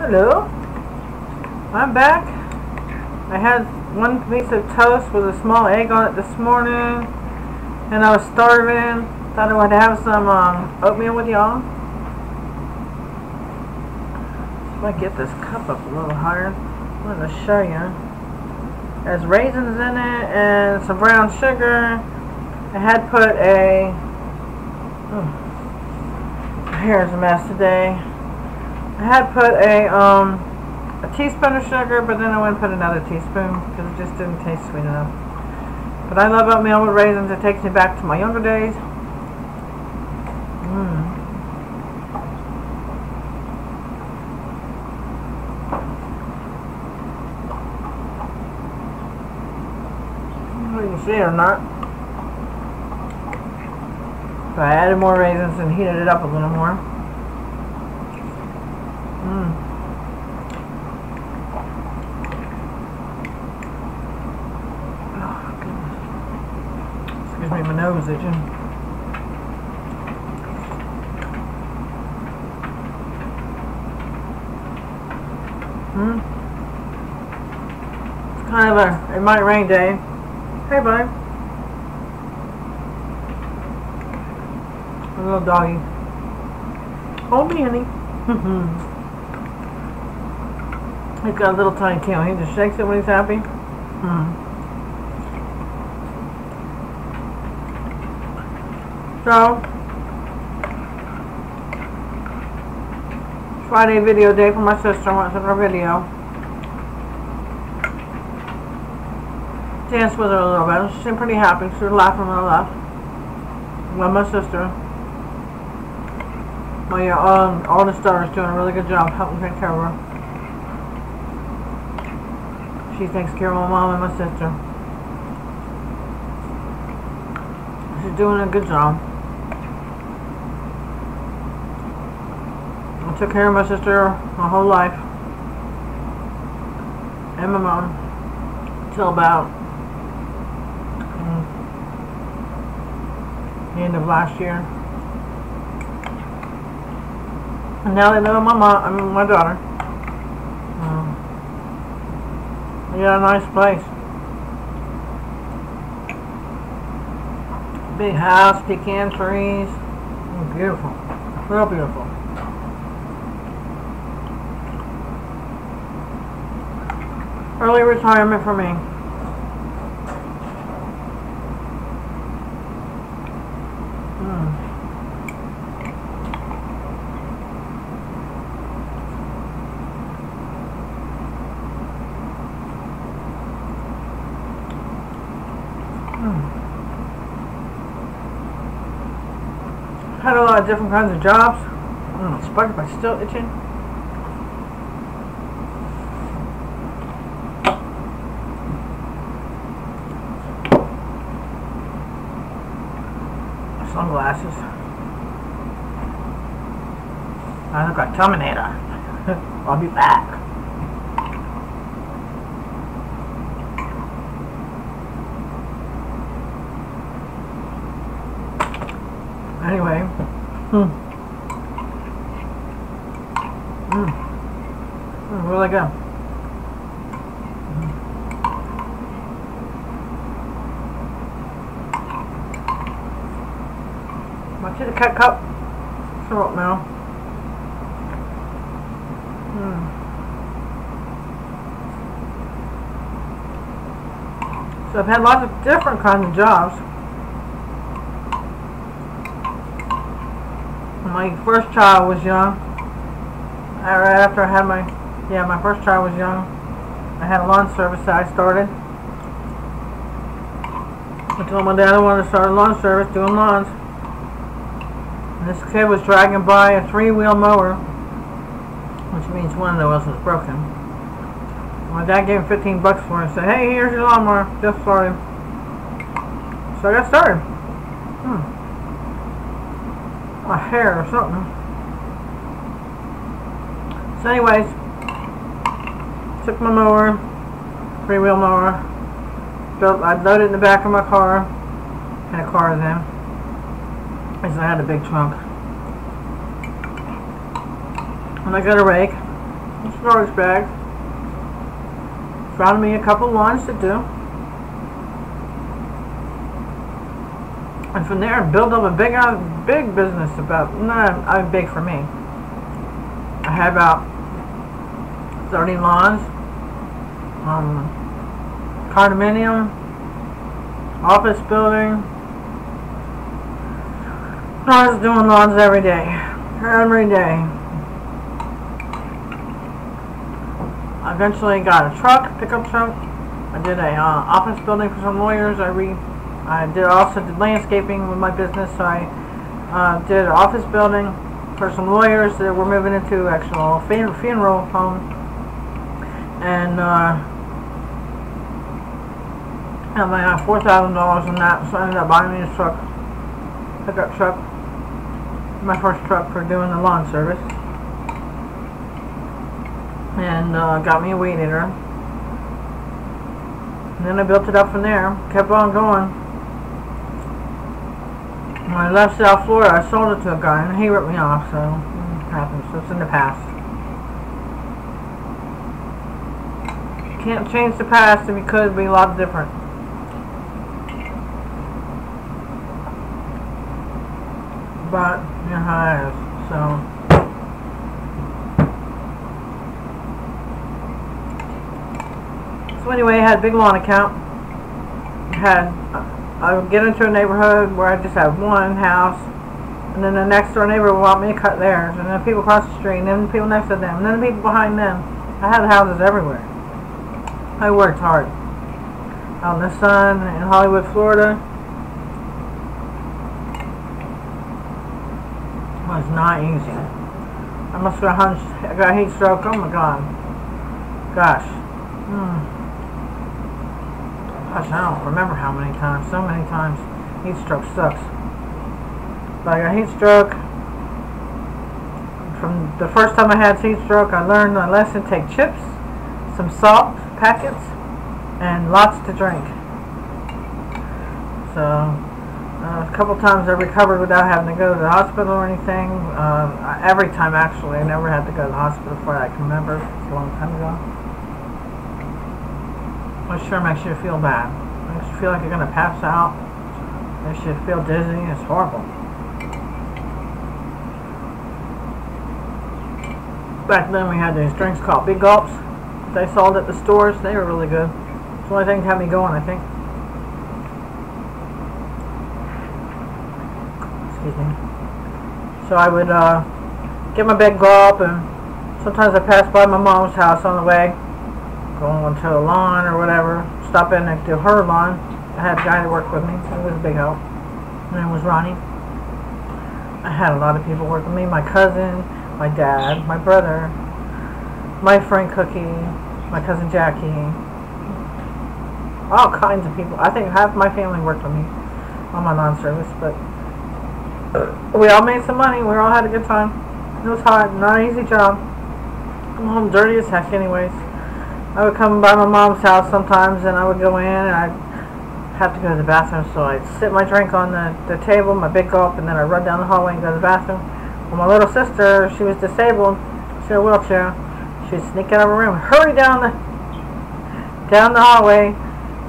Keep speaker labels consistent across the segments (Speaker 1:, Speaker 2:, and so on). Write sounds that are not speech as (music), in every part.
Speaker 1: Hello. I'm back. I had one piece of toast with a small egg on it this morning, and I was starving. Thought I would have some um, oatmeal with y'all. I get this cup up a little higher, I'm going to show you. There's raisins in it and some brown sugar. I had put a. Oh, hair's a mess today. I had put a um, a teaspoon of sugar, but then I went and put another teaspoon because it just didn't taste sweet enough. But I love oatmeal with raisins. It takes me back to my younger days. Mmm. You see or not. So I added more raisins and heated it up a little more. Mm. Oh, me, my nose itching. Hmm. It's kind of a it might rain day. Hey, bud. A little doggy. Hold me, honey. (laughs) He's got a little tiny tail. He just shakes it when he's happy. Hmm. So, Friday video day for my sister wants in her video. Danced with her a little bit. She seemed pretty happy. She was laughing when I left. Well, my sister. My uh, um, oldest daughter's doing a really good job helping take care of her. She takes care of my mom and my sister. She's doing a good job. Took care of my sister my whole life. And my mom. Till about mm, the end of last year. And now they know my mom, I mean my daughter. Yeah, nice place. Big house, pecan trees. Beautiful. Real beautiful. Early retirement for me. Had a lot of different kinds of jobs. Mm, bite still itching. Sunglasses. I look like Terminator. (laughs) I'll be back. Anyway. Hmm. Mm, really good. Mm. Want you to cut cup? Throat now. Hmm. So I've had lots of different kinds of jobs. my first child was young. Right after I had my, yeah, my first child was young. I had a lawn service that I started. I told my dad I wanted to start a lawn service doing lawns. And this kid was dragging by a three-wheel mower, which means one of the wheels was broken. My dad gave him 15 bucks for it and said, hey, here's your lawnmower, just him. So I got started. Hmm hair or something. So anyways, took my mower, three-wheel mower, I loaded it in the back of my car, had a car then, because I had a big trunk. And I got a rake, a storage bags. Found me a couple lawns to do. And from there, build up a big, uh, big business about, not mean, big for me. I had about 30 lawns, um, condominium, office building. I was doing lawns every day. Every day. Eventually got a truck, pickup truck. I did a uh, office building for some lawyers. I re, I did also did landscaping with my business. So I uh, did an office building for some lawyers that were moving into actual funeral home. And uh, and I got four thousand dollars in that, so I ended up buying me a truck, pickup truck, my first truck for doing the lawn service and uh, got me a weed eater. And then I built it up from there, kept on going. When I left South Florida, I sold it to a guy, and he ripped me off, so it happens. It's in the past. Can't change the past if you could, it'd be a lot different. So... So anyway, I had a big lawn account. Had I would get into a neighborhood where I just had one house, and then the next door neighbor would want me to cut theirs, and then people across the street, and then the people next to them, and then the people behind them. I had houses everywhere. I worked hard. Out in the sun in Hollywood, Florida. It was not easy. I must have got, I got heat stroke. Oh my god. Gosh. Hmm. Gosh, I don't remember how many times. So many times. Heat stroke sucks. But I got heat stroke. From the first time I had heat stroke, I learned a lesson. Take chips, some salt packets, and lots to drink. So, uh, a couple times I recovered without having to go to the hospital or anything. Uh, every time, actually. I never had to go to the hospital before I can remember. It's a long time ago. Which sure makes you feel bad. Makes you feel like you're going to pass out. Makes you feel dizzy. It's horrible. Back then we had these drinks called Big Gulps. They sold at the stores. They were really good. It's the only thing that kept me going, I think. Excuse me. So I would uh, get my big gulp and sometimes I passed by my mom's house on the way going to the lawn or whatever, stop in to her lawn. I had a guy that worked with me, so it was a big help. His name was Ronnie. I had a lot of people work with me. My cousin, my dad, my brother, my friend Cookie, my cousin Jackie, all kinds of people. I think half my family worked with me on my lawn service, but we all made some money. We all had a good time. It was hard, not an easy job. I'm home dirty as heck anyways. I would come by my mom's house sometimes and I would go in and I'd have to go to the bathroom so I'd sit my drink on the, the table, my big gulp, and then I'd run down the hallway and go to the bathroom. Well, my little sister, she was disabled, she had a wheelchair. She'd sneak out of her room, hurry down the down the hallway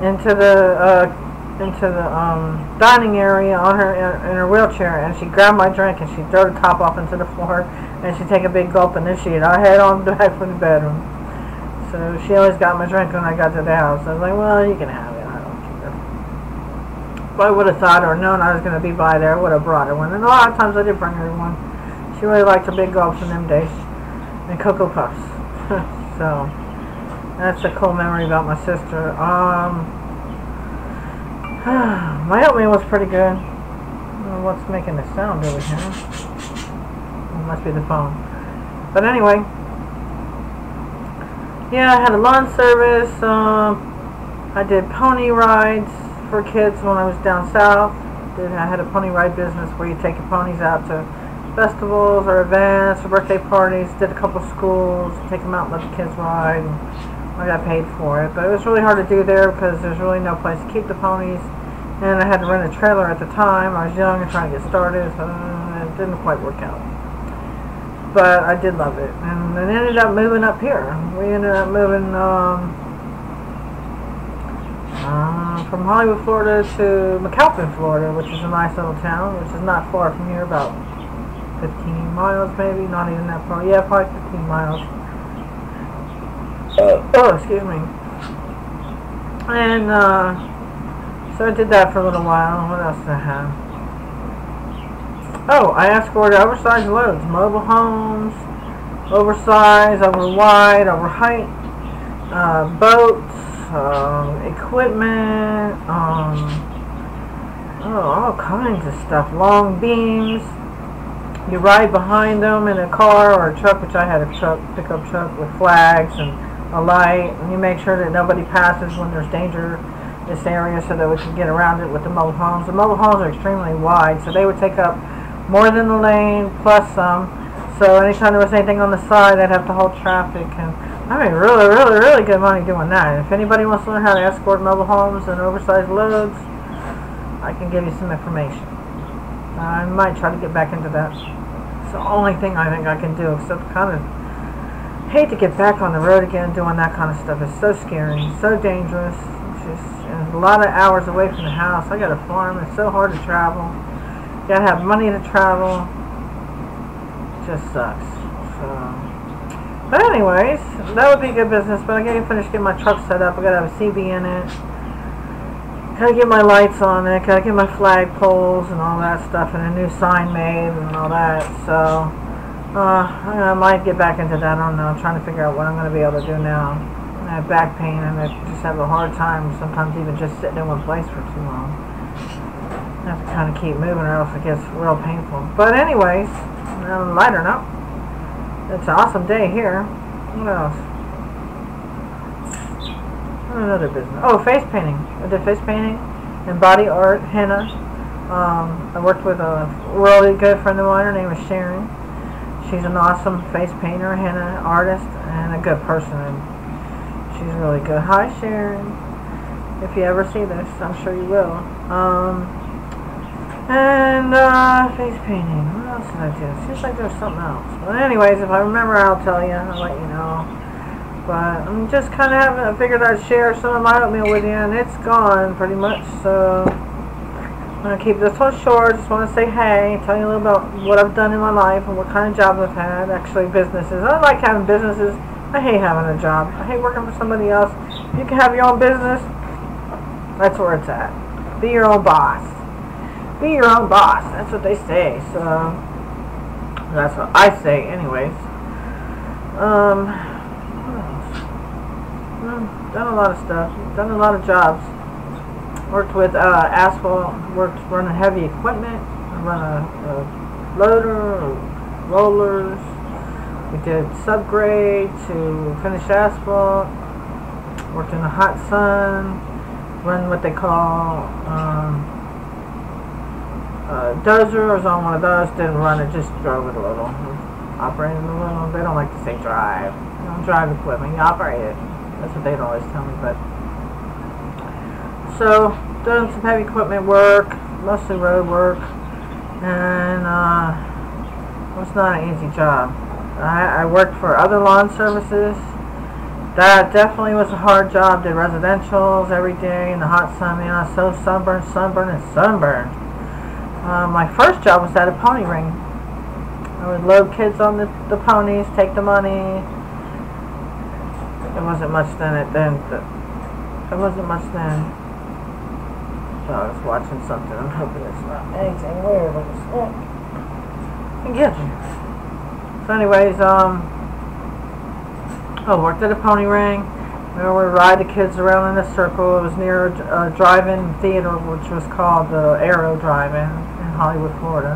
Speaker 1: into the uh, into the um, dining area on her in, in her wheelchair, and she grabbed my drink and she threw the top off into the floor, and she'd take a big gulp, and then she'd I head on back for the bedroom. So she always got my drink when I got to the house. I was like, well, you can have it. I don't care. If I would have thought or known I was going to be by there, I would have brought her one. And a lot of times I did bring her one. She really liked her big gulps in them days. And Cocoa Puffs. (laughs) so, that's a cool memory about my sister. Um, (sighs) my oatmeal was pretty good. what's making the sound over here? It must be the phone. But anyway, yeah, I had a lawn service. Um, I did pony rides for kids when I was down south. Did I had a pony ride business where you take your ponies out to festivals or events or birthday parties. Did a couple schools, take them out and let the kids ride. And I got paid for it, but it was really hard to do there because there's really no place to keep the ponies. And I had to rent a trailer at the time. I was young and trying to get started, so it didn't quite work out. but I did love it. And then ended up moving up here. We ended up moving um, uh, from Hollywood, Florida to McAlpin, Florida, which is a nice little town, which is not far from here, about 15 miles maybe, not even that far. Yeah, probably 15 miles. Uh, oh, excuse me. And uh, so I did that for a little while. What else did I have? Oh, I escorted oversized loads, mobile homes, oversized, over wide, over height, uh, boats, um, equipment, um, oh, all kinds of stuff, long beams. You ride behind them in a car or a truck, which I had a truck, pickup truck with flags and a light, and you make sure that nobody passes when there's danger in this area so that we can get around it with the mobile homes. The mobile homes are extremely wide, so they would take up more than the lane plus some. So anytime there was anything on the side, I'd have to hold traffic. And I mean, really, really, really good money doing that. If anybody wants to learn how to escort mobile homes and oversized loads, I can give you some information. I might try to get back into that. It's the only thing I think I can do, except kind of hate to get back on the road again doing that kind of stuff. It's so scary, so dangerous. Just a lot of hours away from the house. I got a farm. It's so hard to travel. You gotta have money to travel. It just sucks. So, but anyways, that would be good business. But I gotta finish getting my truck set up. I gotta have a CB in it. Gotta get my lights on it. Gotta get my flag poles and all that stuff, and a new sign made and all that. So. Uh, I might get back into that. I don't know. I'm trying to figure out what I'm going to be able to do now. I have back pain and I just have a hard time sometimes even just sitting in one place for too long. I have to kind of keep moving or else it gets real painful. But anyways, a lighter note, it's an awesome day here. What else? Another business. Oh, face painting. I did face painting and body art, henna. Um, I worked with a really good friend of mine. Her name is Sharon. She's an awesome face painter, and henna artist, and a good person. And she's really good. Hi, Sharon. If you ever see this, I'm sure you will. Um, and uh, face painting. What else did I do? Seems like there's something else. But anyways, if I remember, I'll tell you. I'll let you know. But I'm just kind of having. I figured I'd share some of my oatmeal with you, and it's gone pretty much. So. I'm going to keep this one short. Just want to say hey, tell you a little about what I've done in my life and what kind of jobs I've had. Actually, businesses. I like having businesses. I hate having a job. I hate working for somebody else. You can have your own business, that's where it's at. Be your own boss. Be your own boss. That's what they say. So, that's what I say anyways. Um? Done a lot of stuff. Done a lot of jobs. Worked with uh, asphalt, worked running heavy equipment, run a, a loader, rollers. We did subgrade to finish asphalt. Worked in the hot sun, run what they call um, uh, dozer. I was on one of those, didn't run it, just drove it a little. Operated a little. They don't like to say drive. You don't drive equipment, you operate it. That's what they'd always tell me, but so, done some heavy equipment work, mostly road work, and uh, it was not an easy job. I, I worked for other lawn services. That definitely was a hard job. Did residentials every day in the hot sun. I was so sunburned, sunburned, and sunburned. Uh, my first job was at a pony ring. I would load kids on the, the ponies, take the money. It wasn't much then. It then. There wasn't much then. I was watching something. I'm hoping it's not anything weird, but it's not. Get you. So anyways, um, I worked at a pony ring. We would ride the kids around in a circle. It was near a, a drive-in theater, which was called the Arrow Drive-In in Hollywood, Florida.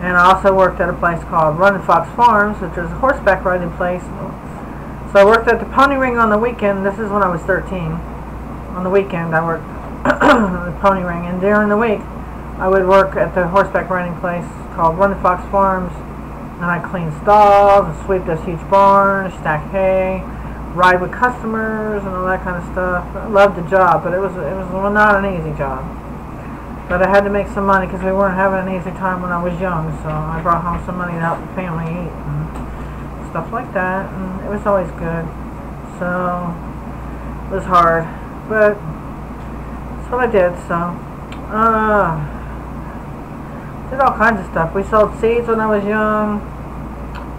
Speaker 1: And I also worked at a place called Running Fox Farms, which is a horseback riding place. So I worked at the pony ring on the weekend. This is when I was 13. On the weekend, I worked (coughs) pony ring. And during the week, I would work at the horseback riding place called Run the Fox Farms, and I clean stalls and sweep this huge barn, stack hay, ride with customers, and all that kind of stuff. I loved the job, but it was it was not an easy job. But I had to make some money because we weren't having an easy time when I was young, so I brought home some money to help the family eat and stuff like that, and it was always good. So it was hard, but what I did. So uh, did all kinds of stuff. We sold seeds when I was young.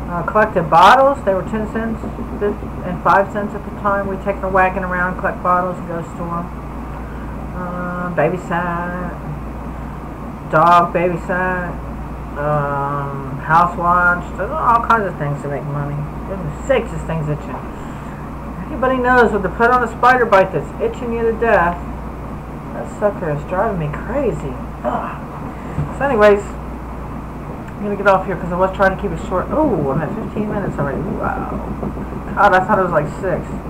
Speaker 1: Uh, collected bottles. They were 10 cents and 5 cents at the time. We'd take our wagon around, collect bottles, and go store them. Uh, babysat. Dog babysat. Um, house watched. All kinds of things to make money. Goodness sakes, this thing's itching. Anybody knows what to put on a spider bite that's itching you to death. Sucker is driving me crazy. Ugh. So anyways, I'm going to get off here because I was trying to keep it short. Oh, I'm at 15 minutes already. Wow. God, I thought it was like 6.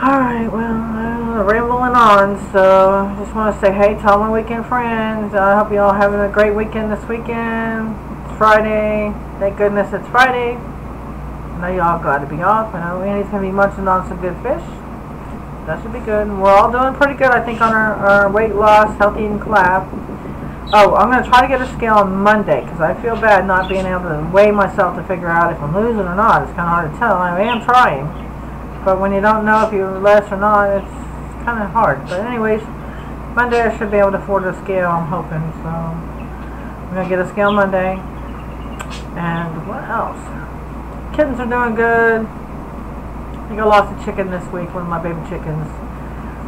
Speaker 1: Alright, well, I'm rambling on, so I just want to say hey to all my weekend friends. I hope you all having a great weekend this weekend. It's Friday. Thank goodness it's Friday. I know you all got to be off. I know Annie's going to be munching on some good fish. That should be good. We're all doing pretty good, I think, on our, our weight loss, healthy eating collab. Oh, I'm going to try to get a scale on Monday because I feel bad not being able to weigh myself to figure out if I'm losing or not. It's kind of hard to tell. I am trying. But when you don't know if you're less or not, it's kind of hard. But anyways, Monday I should be able to afford a scale, I'm hoping. So I'm going to get a scale Monday. And what else? Kittens are doing good. I think I lost a chicken this week, one of my baby chickens.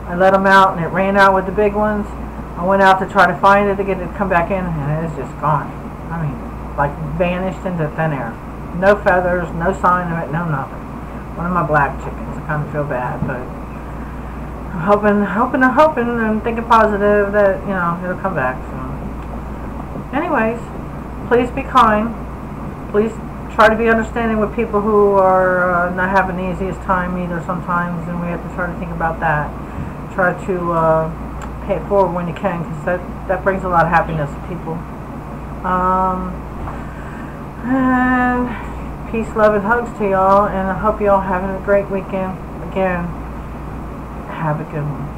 Speaker 1: I let them out and it ran out with the big ones. I went out to try to find it to get it to come back in, and it's just gone. I mean, like vanished into thin air. No feathers, no sign of it, no nothing. One of my black chickens. I kind of feel bad, but I'm hoping, hoping, and hoping, and thinking positive that you know it'll come back. So, anyways, please be kind. Please try to be understanding with people who are uh, not having the easiest time either sometimes, and we have to try to think about that. Try to. Uh, pay it forward when you can because that, that brings a lot of happiness to people. Um, and peace, love, and hugs to y'all. And I hope y'all having a great weekend. Again, have a good one.